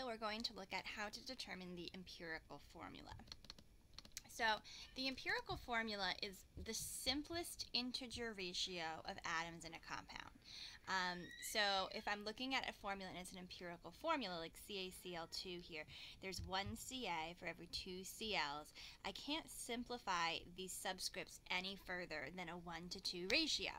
video, we're going to look at how to determine the empirical formula. So the empirical formula is the simplest integer ratio of atoms in a compound. Um, so if I'm looking at a formula and it's an empirical formula like CaCl2 here, there's one Ca for every two Cls. I can't simplify these subscripts any further than a 1 to 2 ratio.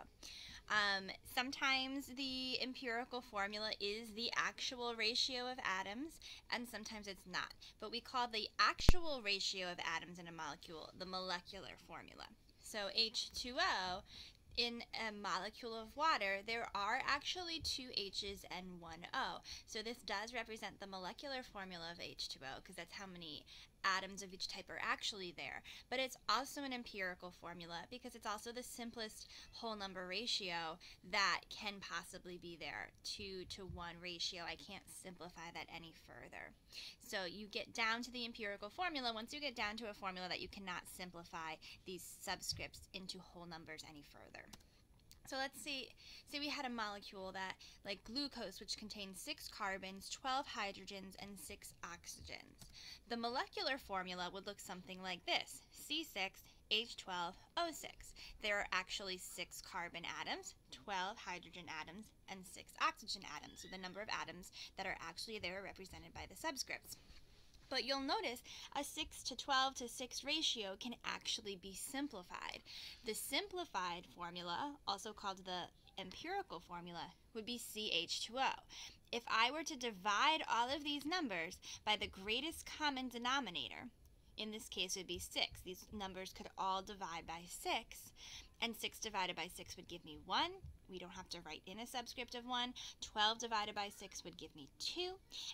Um, sometimes the empirical formula is the actual ratio of atoms and sometimes it's not. But we call the actual ratio of atoms in a molecule the molecular formula. So H2O, in a molecule of water, there are actually two H's and one O. So this does represent the molecular formula of H2O because that's how many atoms of each type are actually there. But it's also an empirical formula because it's also the simplest whole number ratio that can possibly be there, 2 to 1 ratio. I can't simplify that any further. So you get down to the empirical formula once you get down to a formula that you cannot simplify these subscripts into whole numbers any further. So let's see, say we had a molecule that, like glucose, which contains 6 carbons, 12 hydrogens, and 6 oxygens. The molecular formula would look something like this, C6H12O6. There are actually 6 carbon atoms, 12 hydrogen atoms, and 6 oxygen atoms. So the number of atoms that are actually there are represented by the subscripts. But you'll notice a 6 to 12 to 6 ratio can actually be simplified. The simplified formula, also called the empirical formula, would be CH2O. If I were to divide all of these numbers by the greatest common denominator, in this case would be 6. These numbers could all divide by 6, and 6 divided by 6 would give me 1, we don't have to write in a subscript of 1. 12 divided by 6 would give me 2,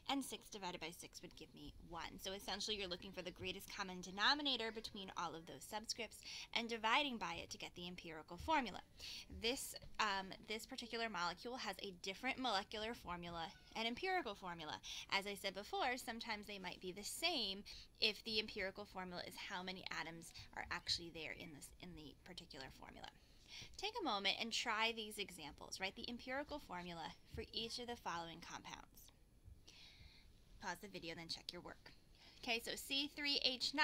and 6 divided by 6 would give me 1. So essentially you're looking for the greatest common denominator between all of those subscripts and dividing by it to get the empirical formula. This, um, this particular molecule has a different molecular formula and empirical formula. As I said before, sometimes they might be the same if the empirical formula is how many atoms are actually there in, this, in the particular formula. Take a moment and try these examples. Write the empirical formula for each of the following compounds. Pause the video, then check your work. Okay, so C3H9,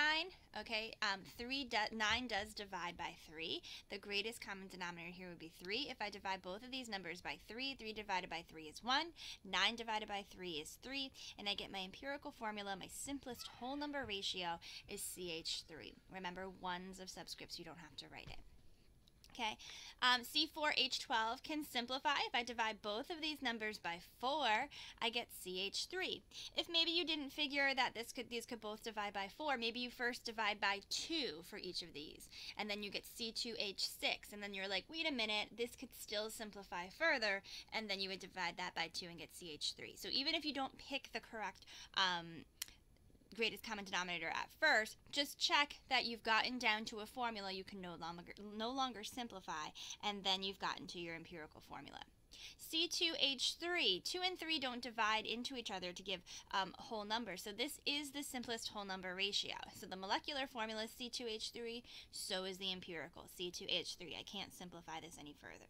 okay, um, 3 do, 9 does divide by 3. The greatest common denominator here would be 3. If I divide both of these numbers by 3, 3 divided by 3 is 1, 9 divided by 3 is 3, and I get my empirical formula, my simplest whole number ratio is CH3. Remember, ones of subscripts, you don't have to write it. Okay, um, C4H12 can simplify. If I divide both of these numbers by 4, I get CH3. If maybe you didn't figure that this could these could both divide by 4, maybe you first divide by 2 for each of these, and then you get C2H6, and then you're like, wait a minute, this could still simplify further, and then you would divide that by 2 and get CH3. So even if you don't pick the correct um, greatest common denominator at first, just check that you've gotten down to a formula you can no longer, no longer simplify, and then you've gotten to your empirical formula. C2H3, 2 and 3 don't divide into each other to give um, whole numbers, so this is the simplest whole number ratio. So the molecular formula is C2H3, so is the empirical, C2H3. I can't simplify this any further.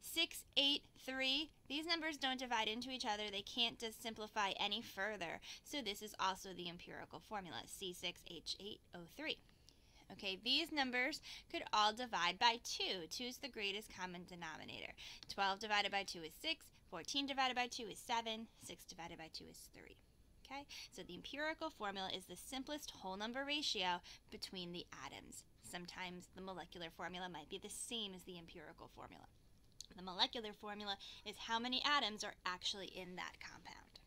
6, 8, 3. These numbers don't divide into each other. They can't just simplify any further. So this is also the empirical formula, C6H8O3. Okay, these numbers could all divide by 2. 2 is the greatest common denominator. 12 divided by 2 is 6. 14 divided by 2 is 7. 6 divided by 2 is 3. Okay, so the empirical formula is the simplest whole number ratio between the atoms. Sometimes the molecular formula might be the same as the empirical formula. The molecular formula is how many atoms are actually in that compound.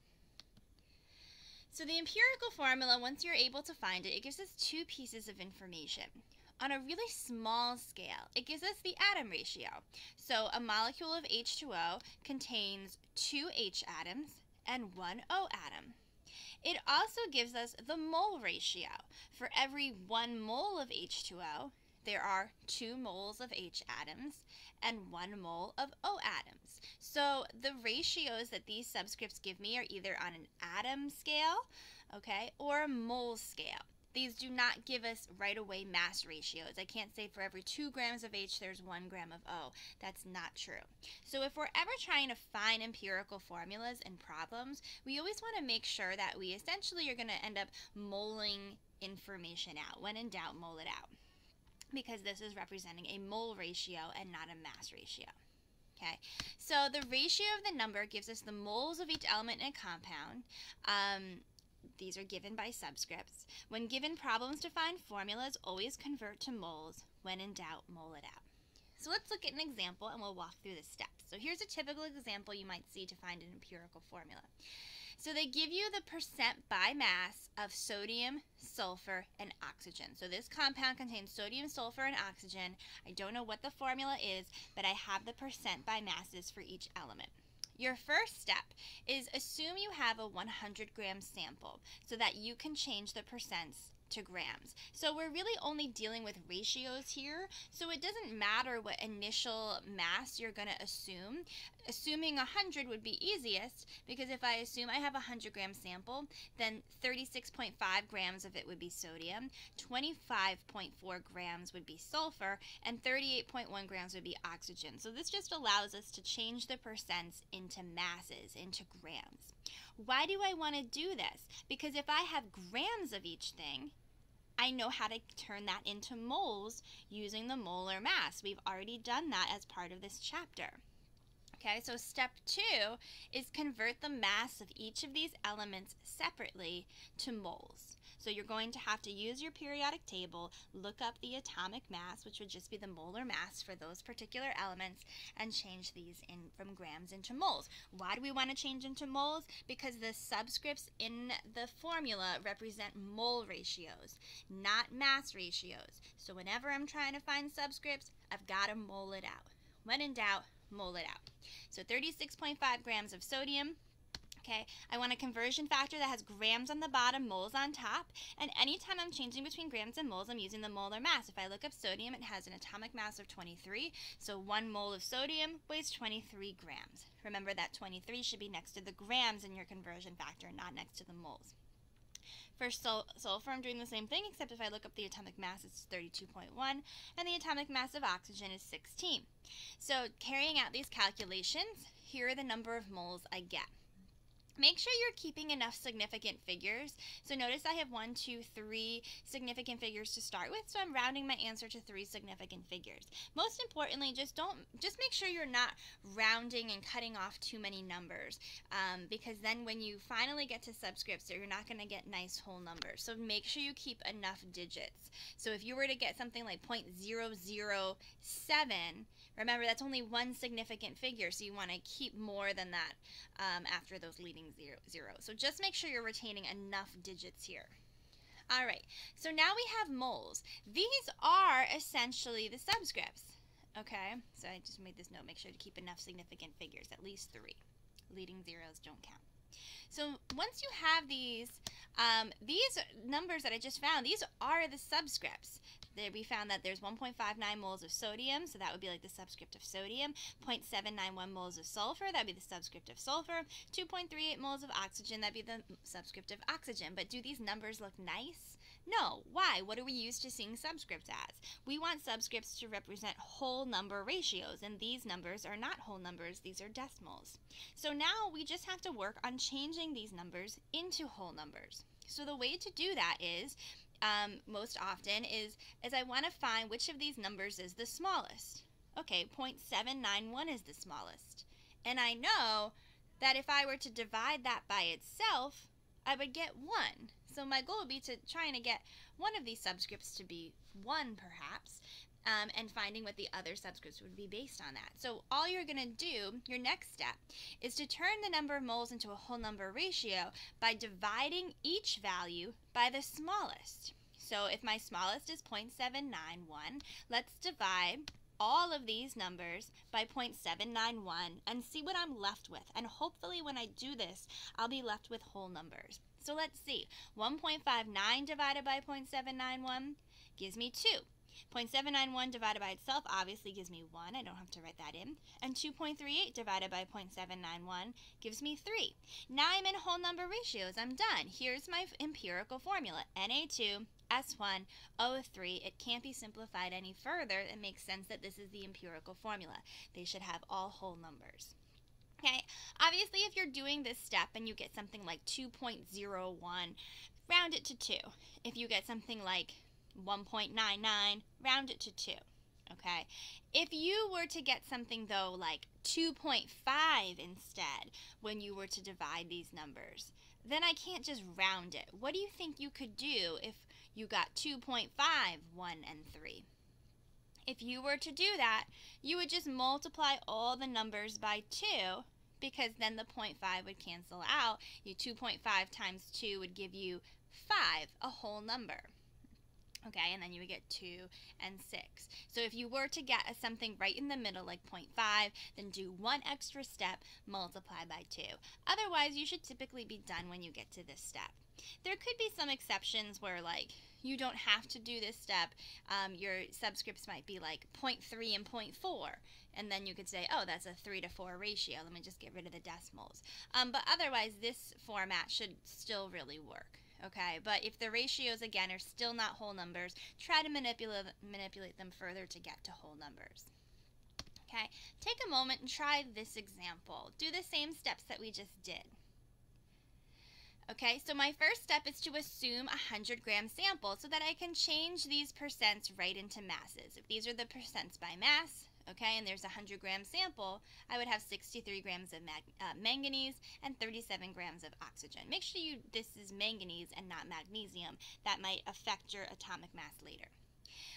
So the empirical formula, once you're able to find it, it gives us two pieces of information. On a really small scale, it gives us the atom ratio. So a molecule of H2O contains two H atoms and one O atom. It also gives us the mole ratio. For every one mole of H2O, there are two moles of H atoms and one mole of O atoms. So the ratios that these subscripts give me are either on an atom scale, okay, or a mole scale. these do not give us right away mass ratios. I can't say for every two grams of H there's one gram of O. That's not true. So if we're ever trying to find empirical formulas and problems, we always want to make sure that we essentially are going to end up moling information out. When in doubt, mole it out. Because this is representing a mole ratio and not a mass ratio. Okay, so the ratio of the number gives us the moles of each element in a compound. Um, these are given by subscripts. When given problems to find formulas, always convert to moles. When in doubt, mole it out. So let's look at an example and we'll walk through the steps. So here's a typical example you might see to find an empirical formula. So they give you the percent by mass of sodium, sulfur, and oxygen. So this compound contains sodium, sulfur, and oxygen. I don't know what the formula is, but I have the percent by masses for each element. Your first step is assume you have a 100 gram sample so that you can change the percents to grams. So we're really only dealing with ratios here. So it doesn't matter what initial mass you're going to assume. Assuming 100 would be easiest because if I assume I have a 100 gram sample, then 36.5 grams of it would be sodium, 25.4 grams would be sulfur, and 38.1 grams would be oxygen. So this just allows us to change the percents into masses, into grams. Why do I want to do this? Because if I have grams of each thing, I know how to turn that into moles using the molar mass. We've already done that as part of this chapter. Okay, so step two is convert the mass of each of these elements separately to moles. So you're going to have to use your periodic table, look up the atomic mass, which would just be the molar mass for those particular elements, and change these in from grams into moles. Why do we want to change into moles? Because the subscripts in the formula represent mole ratios, not mass ratios. So whenever I'm trying to find subscripts, I've got to mole it out. When in doubt, mole it out. So 36.5 grams of sodium, Okay, I want a conversion factor that has grams on the bottom, moles on top, and anytime I'm changing between grams and moles, I'm using the molar mass. If I look up sodium, it has an atomic mass of 23, so one mole of sodium weighs 23 grams. Remember that 23 should be next to the grams in your conversion factor, not next to the moles. For sul sulfur, I'm doing the same thing, except if I look up the atomic mass, it's 32.1, and the atomic mass of oxygen is 16. So carrying out these calculations, here are the number of moles I get. Make sure you're keeping enough significant figures. So notice I have one, two, three significant figures to start with. So I'm rounding my answer to three significant figures. Most importantly, just don't, just make sure you're not rounding and cutting off too many numbers. Um, because then when you finally get to subscripts, you're not going to get nice whole numbers. So make sure you keep enough digits. So if you were to get something like 0.007, remember that's only one significant figure. So you want to keep more than that um, after those leading zero, zero. So just make sure you're retaining enough digits here. All right, so now we have moles. These are essentially the subscripts, okay? So I just made this note, make sure to keep enough significant figures, at least three. Leading zeros don't count. So once you have these, um, these numbers that I just found, these are the subscripts. There we found that there's 1.59 moles of sodium, so that would be like the subscript of sodium. 0.791 moles of sulfur, that would be the subscript of sulfur. 2.38 moles of oxygen, that would be the subscript of oxygen. But do these numbers look nice? No. Why? What are we used to seeing subscripts as? We want subscripts to represent whole number ratios, and these numbers are not whole numbers, these are decimals. So now we just have to work on changing these numbers into whole numbers. So the way to do that is, um, most often, is, is I want to find which of these numbers is the smallest. Okay, 0.791 is the smallest. And I know that if I were to divide that by itself, I would get 1. So my goal would be to trying to get one of these subscripts to be 1 perhaps, um, and finding what the other subscripts would be based on that. So all you're going to do, your next step, is to turn the number of moles into a whole number ratio by dividing each value by the smallest. So if my smallest is 0.791, let's divide all of these numbers by 0.791 and see what I'm left with. And hopefully when I do this, I'll be left with whole numbers. So let's see. 1.59 divided by 0.791 gives me 2. 0.791 divided by itself obviously gives me 1. I don't have to write that in. And 2.38 divided by 0.791 gives me 3. Now I'm in whole number ratios. I'm done. Here's my empirical formula. Na2 S1O3. It can't be simplified any further. It makes sense that this is the empirical formula. They should have all whole numbers. Okay, obviously if you're doing this step and you get something like 2.01, round it to 2. If you get something like 1.99, round it to 2. Okay, if you were to get something though like 2.5 instead when you were to divide these numbers, then I can't just round it. What do you think you could do if you got 2.5, 1, and 3? If you were to do that, you would just multiply all the numbers by 2 because then the 0.5 would cancel out. You 2.5 times 2 would give you 5, a whole number. Okay, and then you would get 2 and 6. So if you were to get a, something right in the middle, like 0.5, then do one extra step, multiply by 2. Otherwise, you should typically be done when you get to this step. There could be some exceptions where, like, you don't have to do this step. Um, your subscripts might be like 0.3 and 0.4. And then you could say, oh, that's a 3 to 4 ratio. Let me just get rid of the decimals. Um, but otherwise, this format should still really work okay? But if the ratios, again, are still not whole numbers, try to manipulate, manipulate them further to get to whole numbers. Okay, take a moment and try this example. Do the same steps that we just did. Okay, so my first step is to assume a 100 gram sample so that I can change these percents right into masses. If these are the percents by mass, okay, and there's a 100 gram sample, I would have 63 grams of uh, manganese and 37 grams of oxygen. Make sure you this is manganese and not magnesium. That might affect your atomic mass later.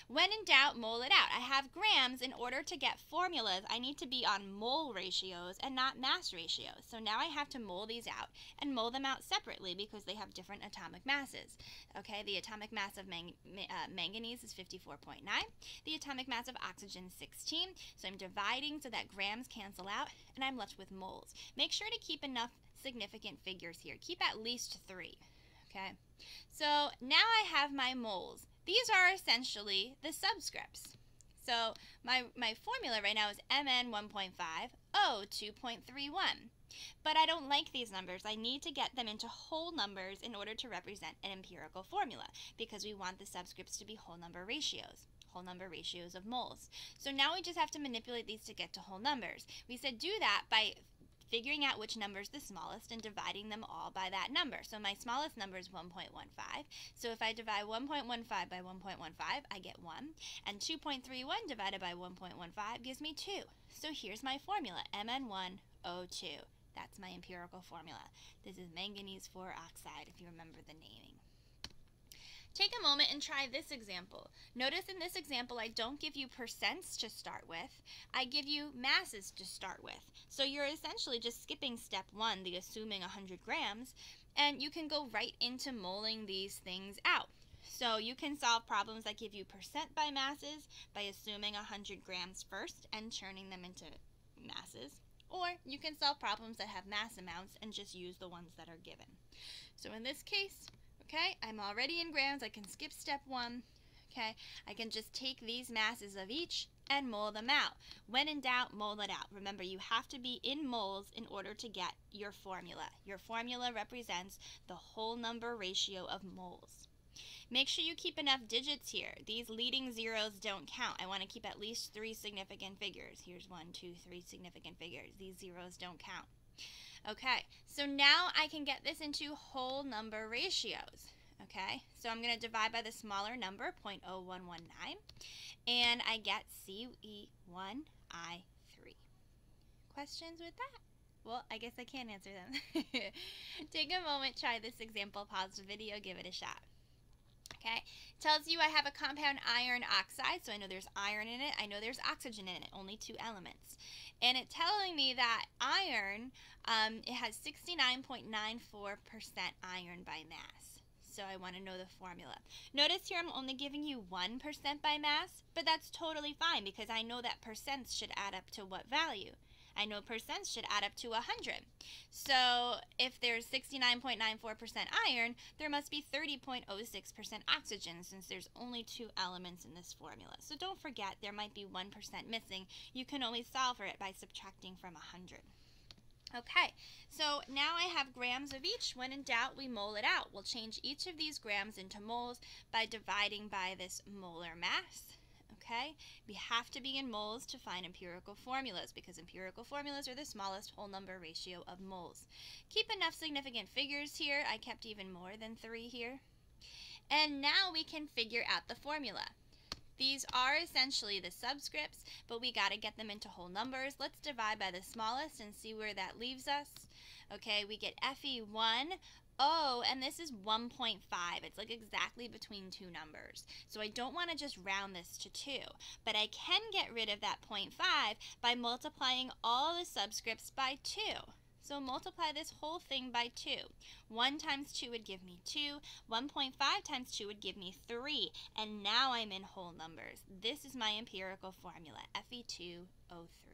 When in doubt, mole it out. I have grams. In order to get formulas, I need to be on mole ratios and not mass ratios. So now I have to mole these out and mole them out separately because they have different atomic masses. Okay, the atomic mass of mang uh, manganese is 54.9. The atomic mass of oxygen is 16. So I'm dividing so that grams cancel out and I'm left with moles. Make sure to keep enough significant figures here. Keep at least three. Okay, so now I have my moles. These are essentially the subscripts. So my, my formula right now is Mn 1.5, O 2.31. But I don't like these numbers. I need to get them into whole numbers in order to represent an empirical formula because we want the subscripts to be whole number ratios whole number ratios of moles. So now we just have to manipulate these to get to whole numbers. We said do that by figuring out which number is the smallest and dividing them all by that number. So my smallest number is 1.15. So if I divide 1.15 by 1.15, I get 1. And 2.31 divided by 1.15 gives me 2. So here's my formula, Mn1O2. That's my empirical formula. This is manganese 4 oxide, if you remember the naming. Take a moment and try this example. Notice in this example, I don't give you percents to start with. I give you masses to start with. So you're essentially just skipping step one, the assuming 100 grams, and you can go right into moling these things out. So you can solve problems that give you percent by masses by assuming 100 grams first and churning them into masses. Or you can solve problems that have mass amounts and just use the ones that are given. So in this case, Okay, I'm already in grams. I can skip step one. Okay, I can just take these masses of each and mole them out. When in doubt, mole it out. Remember, you have to be in moles in order to get your formula. Your formula represents the whole number ratio of moles. Make sure you keep enough digits here. These leading zeros don't count. I want to keep at least three significant figures. Here's one, two, three significant figures. These zeros don't count. Okay, so now I can get this into whole number ratios. Okay, so I'm going to divide by the smaller number, 0.0119, and I get CE1I3. Questions with that? Well, I guess I can't answer them. Take a moment, try this example, pause the video, give it a shot. Okay, tells you I have a compound iron oxide, so I know there's iron in it. I know there's oxygen in it, only two elements. And it's telling me that iron, um, it has 69.94% iron by mass. So I want to know the formula. Notice here I'm only giving you 1% by mass, but that's totally fine because I know that percents should add up to what value? I know percents should add up to 100. So if there's 69.94% iron, there must be 30.06% oxygen since there's only two elements in this formula. So don't forget there might be 1% missing. You can only solve for it by subtracting from 100. Okay, so now I have grams of each. When in doubt, we mole it out. We'll change each of these grams into moles by dividing by this molar mass. Okay, we have to be in moles to find empirical formulas because empirical formulas are the smallest whole number ratio of moles. Keep enough significant figures here. I kept even more than three here. And now we can figure out the formula. These are essentially the subscripts, but we got to get them into whole numbers. Let's divide by the smallest and see where that leaves us. Okay, we get FE1 Oh, and this is 1.5. It's like exactly between two numbers. So I don't want to just round this to 2, but I can get rid of that 0.5 by multiplying all the subscripts by 2. So multiply this whole thing by 2. 1 times 2 would give me 2. 1.5 times 2 would give me 3. And now I'm in whole numbers. This is my empirical formula, Fe2O3.